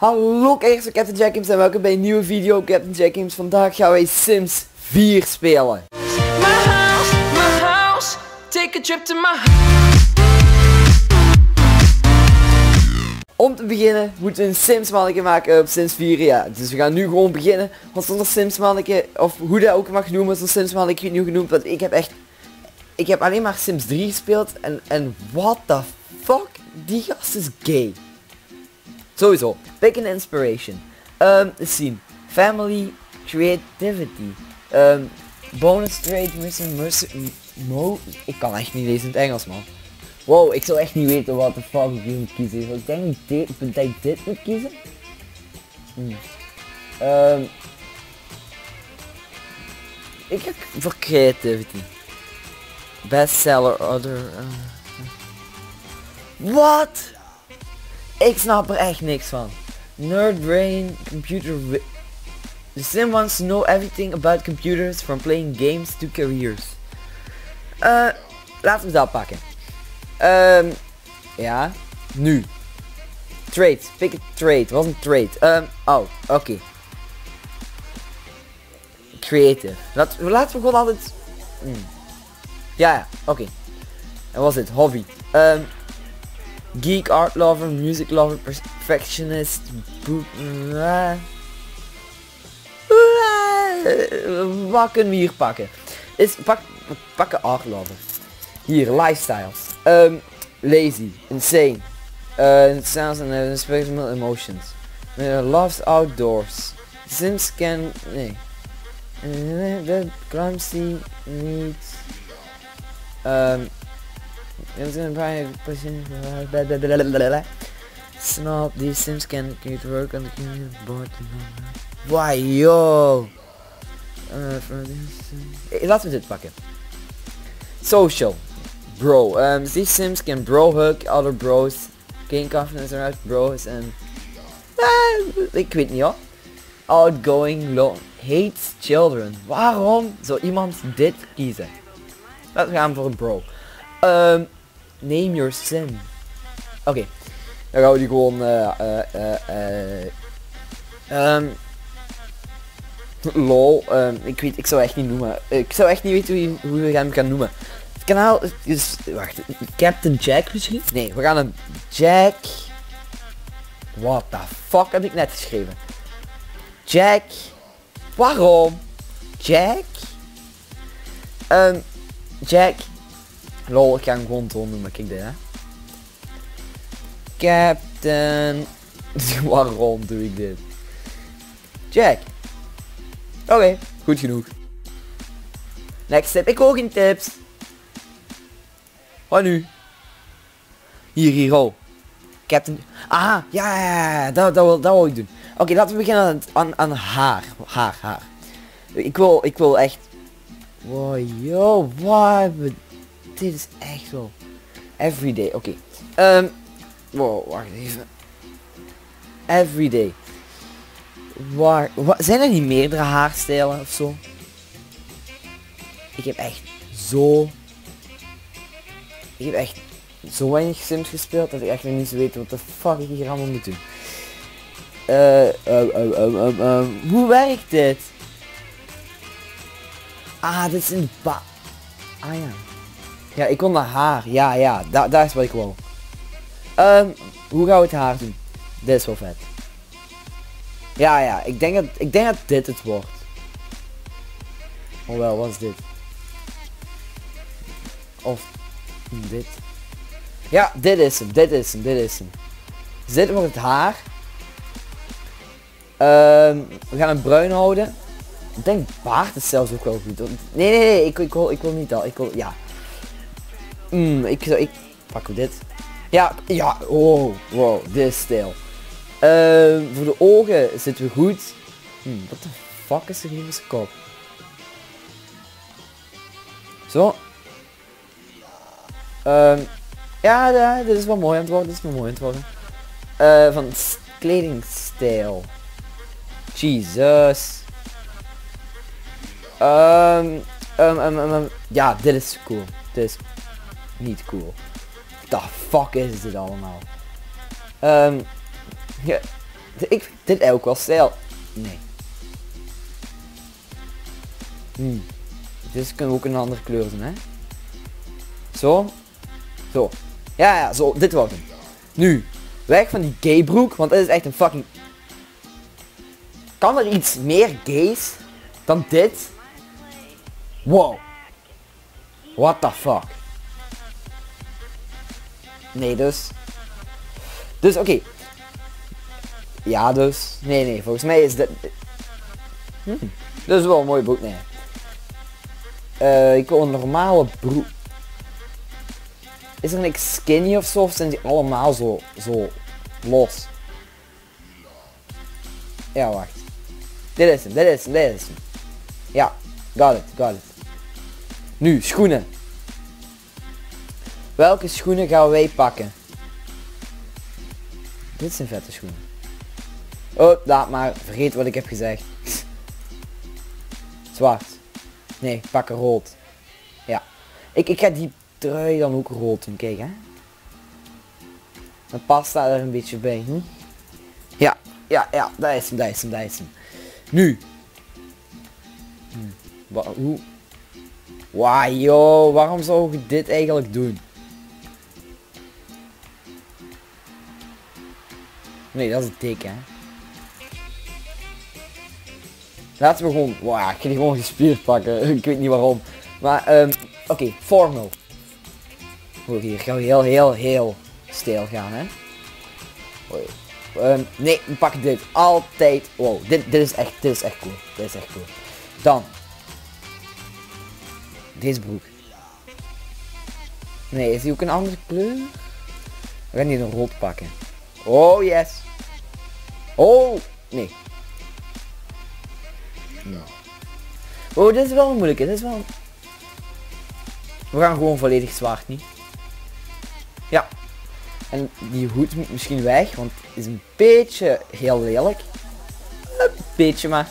Hallo kijkers van Captain Jack Games en welkom bij een nieuwe video Captain Jack Games. Vandaag gaan wij Sims 4 spelen. My house, my house. Take a trip to my Om te beginnen moeten we een Sims manneke maken op Sims 4. Ja, dus we gaan nu gewoon beginnen. Want zonder Sims manneke, of hoe dat ook mag noemen, zonder Sims manneke nieuw genoemd. Want ik heb echt, ik heb alleen maar Sims 3 gespeeld. En, en what the fuck? Die gast is gay. Sowieso. Pick an inspiration. Um, eens zien. Family, creativity. Um, bonus trade, missing mercy, mo Ik kan echt niet lezen in het Engels, man. Wow, ik zou echt niet weten wat de fuck ik moet kiezen. Ik denk dit, dat ik dit moet kiezen. Um, ik ga voor creativity. Bestseller, other... Uh, Wat? Ik snap er echt niks van. Nerd brain, computer The sim wants to know everything about computers from playing games to careers. Eh, laten we dat pakken. Ehm, ja, nu. Trade, pick a trade, wat een trade. Ehm, oh, oké. Creative. Laat, laten we gewoon altijd... Hmm. Ja, ja, oké. En wat is dit? Hobby. Ehm, geek, art lover, music lover, perfectionist, eh. Eh, Wat kunnen we hier pakken? Is, pak, pakken art lover. Hier, lifestyles. Ehm, lazy, insane. Uh, sounds and uh, spectral emotions. Uh, loves outdoors. Sims can... Nee. Uh, the clumsy needs... Um, Snap, these sims can create work on the community board. Why yo? Uh, for this, Eh, laten we dit pakken. Social. Bro. Um, these sims can bro hug other bros. Gain confidence around bros and... Ah, ik weet niet. Outgoing, long, hates children. Waarom zou iemand dit kiezen? We gaan voor een bro. Um, name your sim. Oké. Dan gaan we die gewoon... eh eh ehm, lol. ehm, ik weet, ik zou echt niet noemen. Ik zou echt niet weten hoe, hoe we hem gaan noemen. Het kanaal is... Wacht. Captain Jack misschien? Nee, we gaan een Jack... What the fuck heb ik net geschreven? Jack... Waarom? Jack? Ehm, Jack... Lol, ik ga hem gewoon zo noemen. Kijk dit, hè. Captain... Waarom doe ik dit? Jack. Oké, goed genoeg. Next tip. Ik hoor geen tips. Wat nu? Hier, hier, ho. Captain... Ah, ja, ja, ja, dat, dat, wil, dat wil ik doen. Oké, laten we beginnen aan, aan, aan haar. Haar, haar. Ik wil, ik wil echt... Wow, yo, wat? Dit is echt wel... Everyday, oké. Ehm, wow, wacht even. Everyday. Waar, wa- zijn er niet meerdere haarstijlen of zo? Ik heb echt zo... Ik heb echt zo weinig Sims gespeeld dat ik echt niet zo weet wat de fuck ik hier allemaal moet doen. Eh, ehm, ehm, hoe werkt dit? Ah, dit is een ba... Ah ja. Ja, ik wil naar haar. Ja, ja, da daar is wat ik wil. Ehm, hoe gaan we het haar doen? Dit is wel vet. Ja, ja, ik denk dat, ik denk dat dit het wordt. Oh wel, wat is dit? Of dit. Ja, dit is hem, dit is hem, dit is hem. Dus dit wordt het haar. Ehm, we gaan het bruin houden. Ik denk baard is zelfs ook wel goed. Nee, nee, nee, ik, ik, wil, ik wil niet dat. Ik wil, ja. Mm, ik, zou- ik pak dit. Ja, ja, oh, wow, dit is stijl. Ehm, voor de ogen zitten we goed. Hm, wat de fuck is er hier in zijn kop? Zo. Ehm, ja, ja, dit is wel mooi aan het worden. Dit is wel mooi aan het worden. Eh, van kledingstijl. Jesus. Ehm, ehm, ja, dit is cool. Dit is niet cool. The fuck is dit allemaal? Ehm, ja, Ik dit ook wel stijl. Nee. Hmm. Dus kunnen we ook een andere kleur doen, hè? Zo. Zo. Ja, ja, zo. Dit wordt hem. Nu. Weg van die gay broek, want dit is echt een fucking... Kan er iets meer gays dan dit? Wow. What the fuck? Nee, dus... Dus oké. Ja, dus... Nee, nee, volgens mij is dit... Hm. Dit is wel een mooi broek, nee. Eh, ik wil een normale broek. Is er niks skinny of zo? Of zijn die allemaal zo, zo los? Ja, wacht. Dit is hem, dit is hem, dit is hem. Ja, got it, got it. Nu, schoenen. Welke schoenen gaan wij pakken? Dit zijn vette schoenen. Oh, laat maar. Vergeet wat ik heb gezegd. Zwart. Nee, pakken rood. Ja. Ik, ik ga die trui dan ook rood doen. Kijk, hè. Dan past daar een beetje bij. Hm? Ja, ja, ja. Daar is hem, daar is hem, daar is hem. Nu. Hm. Hoe? Waarom zou ik dit eigenlijk doen? Nee, dat is dik, hè. Laten we gewoon... Wow, ik ga die gewoon gespierd pakken. ik weet niet waarom. Maar, um, oké, okay. Oh, hier gaan we heel, heel, heel stijl gaan, hè. Um, nee, we pakken dit. Altijd. Wow, dit, dit is echt, dit is echt cool. Dit is echt cool. Dan. Deze broek. Nee, is die ook een andere kleur? We gaan die een rood pakken. Oh, yes. Oh, nee. No. Oh, dit is wel een moeilijke. Dit is wel... We gaan gewoon volledig zwart niet. Ja. En die hoed moet misschien weg, want het is een beetje heel lelijk. Een beetje maar.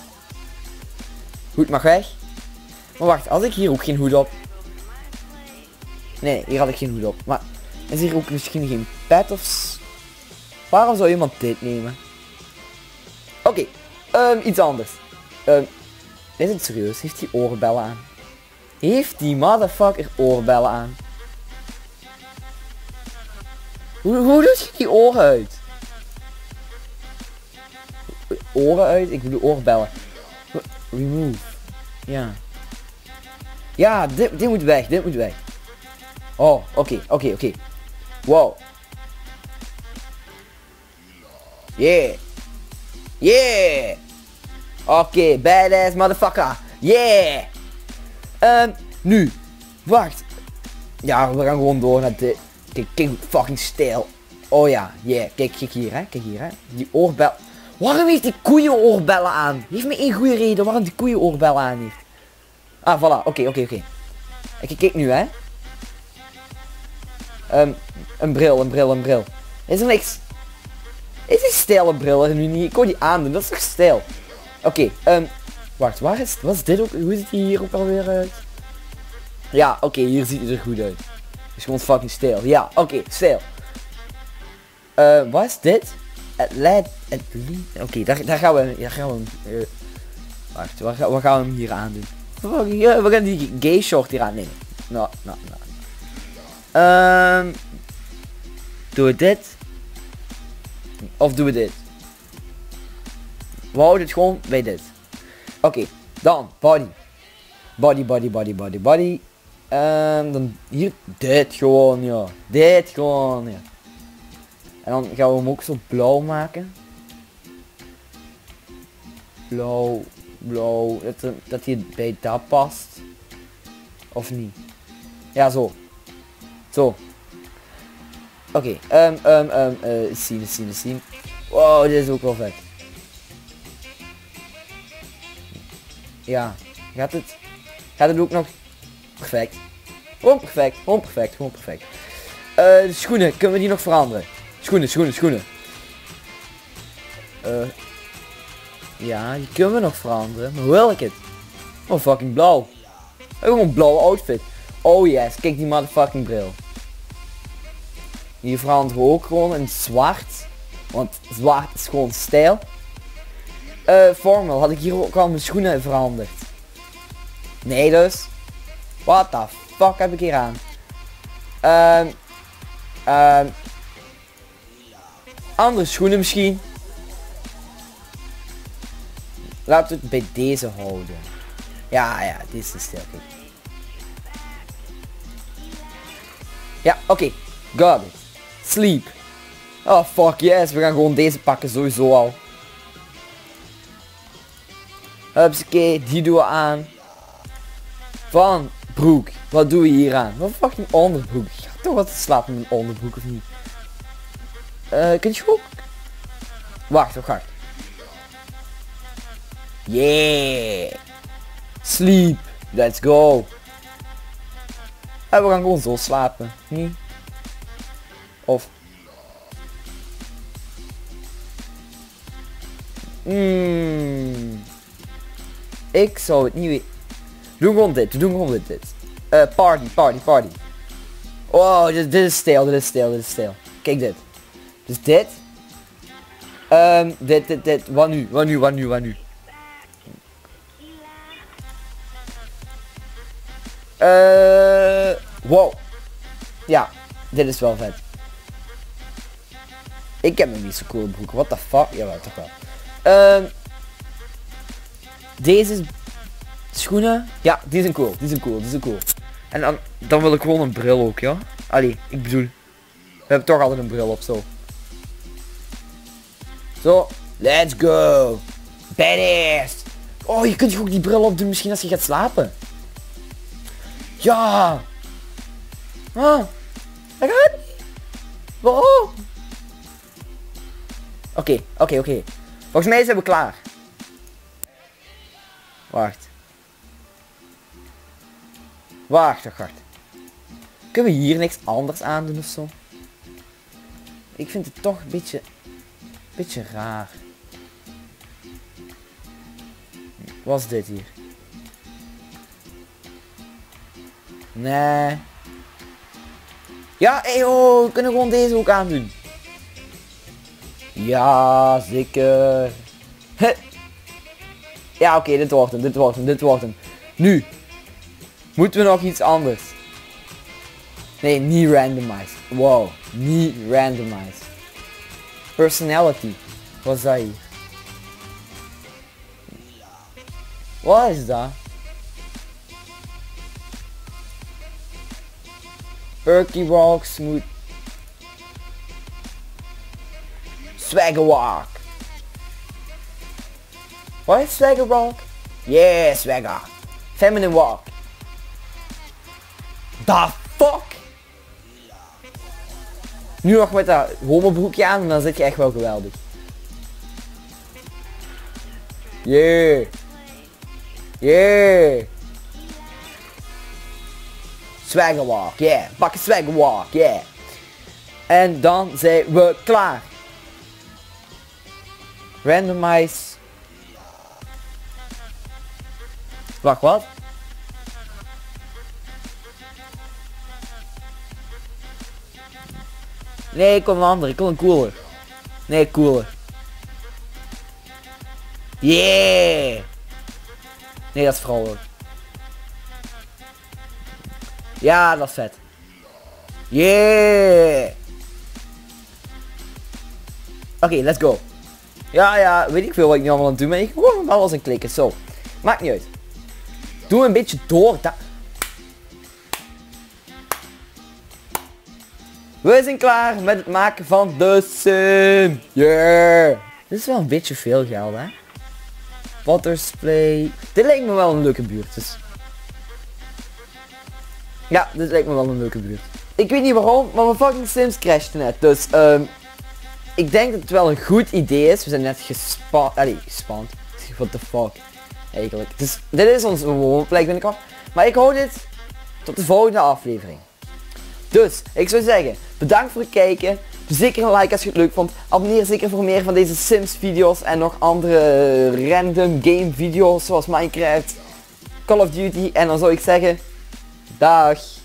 Hoed mag weg. Maar wacht, als ik hier ook geen hoed op. Nee, hier had ik geen hoed op. Maar is hier ook misschien geen pet of... Waarom zou iemand dit nemen? Oké, um, iets anders. Um, is het serieus? Heeft hij oorbellen aan? Heeft die motherfucker oorbellen aan? Hoe, hoe doet je die oren uit? Oren uit? Ik bedoel oorbellen. Remove. Ja. Ja, dit, dit moet weg. Dit moet weg. Oh, oké, oké, oké. Wow. Yeah. Yeah. Oké, okay, badass motherfucker. Yeah. Um, nu. Wacht. Ja, we gaan gewoon door naar dit. Kijk, kijk, fucking stijl. Oh ja, yeah. Kijk, kijk hier, hè. Kijk hier, hè. Die oorbel. Waarom heeft die koeien oorbellen aan? Heeft me één goede reden waarom die koeien oorbellen aan heeft. Ah, voilà. Oké, oké, oké. Kijk, kijk nu, hè. Um, een bril, een bril, een bril. Is er niks? Is die stijle bril nu niet? Ik kon die aandoen, dat is toch stijl? Oké, okay, um, wacht, waar is, wat is dit ook? Hoe ziet hij hier ook alweer uit? Ja, oké, hier ziet hij er goed uit. Is gewoon fucking stijl. Ja, oké, stijl. Uh, wat is dit? Het Oké, okay, daar, daar gaan we, daar gaan we uh, wacht, waar gaan we hem hier aan doen? We gaan die gay short hier aan nemen. Nou, nou, nou. Doen we dit? Of doen we dit? We houden het gewoon bij dit. Oké, dan body. Body, body, body, body, body. En dan hier dit gewoon, ja. Dit gewoon, ja. En dan gaan we hem ook zo blauw maken. Blauw, blauw. Dat, dat hij bij dat past. Of niet? Ja, zo. Zo. Oké, um, um, uh, zien, zien, zien. Wow, dit is ook wel vet. Ja, gaat het, gaat het ook nog perfect. Gewoon perfect, gewoon perfect, gewoon perfect. Uh, schoenen, kunnen we die nog veranderen? Schoenen, schoenen, schoenen. Uh, ja, die kunnen we nog veranderen. Maar hoe wil ik het? Oh, fucking blauw. Gewoon blauwe outfit. Oh yes, kijk die motherfucking bril. Hier veranderen we ook gewoon in zwart. Want zwart is gewoon stijl. Eh formal, had ik hier ook al mijn schoenen veranderd? Nee dus. What the fuck heb ik hier aan? Ehm ehm andere schoenen misschien. Laten we het bij deze houden. Ja, ja, dit is de. Ja, oké. Got it. Sleep. Oh, fuck yes. We gaan gewoon deze pakken sowieso al. Hupsakee, die doen we aan. Van broek. Wat doen we hier aan? Wat fucking onderbroek. Ik ga toch wat slapen met een onderbroek of niet? Eh, je ook? Wacht, wacht, wacht. Yeah. Sleep. Let's go. En we gaan gewoon zo slapen. Niet? Of... Hmm. Ik zou het niet weten. Doe gewoon dit. Doen gewoon dit. dit. Eh, party, party, party. Oh, dit, is stijl, dit is stijl, dit is stijl. Kijk dit. Dus dit. Ehm, dit, dit, dit. Wat nu? Wat nu? Wat nu? Wat nu? Eh, wow. Ja, dit is wel vet. Ik heb een niet zo coole broek. What the fuck? Jawel, toch wel. Ehm, deze schoenen. Ja, die zijn cool. Die zijn cool. Die zijn cool. En dan, dan wil ik gewoon een bril ook, ja? Allee, ik bedoel. We hebben toch altijd een bril op, zo. Zo. Let's go. Badass. Oh, je kunt ook die bril opdoen misschien als je gaat slapen. Ja. Ah. Dat gaat. Waarom? Oké, oké, oké. Volgens mij zijn we klaar. Wacht. Wacht, wacht, wacht. Kunnen we hier niks anders aan doen of zo? Ik vind het toch een beetje... beetje raar. Wat is dit hier? Nee. Ja, ey, oh, we kunnen gewoon deze ook aandoen. Ja, zeker. Ja, oké, dit wordt hem, dit wordt hem, dit wordt hem. Nu. Moeten we nog iets anders? Nee, niet randomized. Wow, niet randomized. Personality. Wat dat hier? Wat is dat? Perky walk, smooth. Swagger walk. What swagger walk? Yeah, swagger. Feminine walk. The fuck? Nu nog met dat homobroekje aan en dan zit je echt wel geweldig. Yeah. Yeah. Swagger walk, yeah. Pak een swagger walk, yeah. En dan zijn we klaar. Randomize. Wacht, wat? Nee, ik wil een andere. Ik wil een cooler. Nee, cooler. Yeah! Nee, dat is vrouwelijk. Ja, dat is vet. Yeah! Oké, let's go. Ja, ja, weet ik veel wat ik nu allemaal aan het doen ben. Ik gewoon maar alles aan klikken. Zo. Maakt niet uit. Doe een beetje door. We zijn klaar met het maken van de sim. Yeah. Dit is wel een beetje veel geld, hè. Potterspray. Dit lijkt me wel een leuke buurt. Dus. Ja, dit lijkt me wel een leuke buurt. Ik weet niet waarom, maar mijn fucking Sims crashte net. Dus ehm ik denk dat het wel een goed idee is. We zijn net gespannen. Allee, gespand. What the fuck. Eigenlijk. Dus dit is onze woonplek binnenkort. Maar ik hou dit tot de volgende aflevering. Dus, ik zou zeggen, bedankt voor het kijken. Zeker een like als je het leuk vond. Abonneer zeker voor meer van deze Sims video's en nog andere random game video's zoals Minecraft, Call of Duty. En dan zou ik zeggen, dag.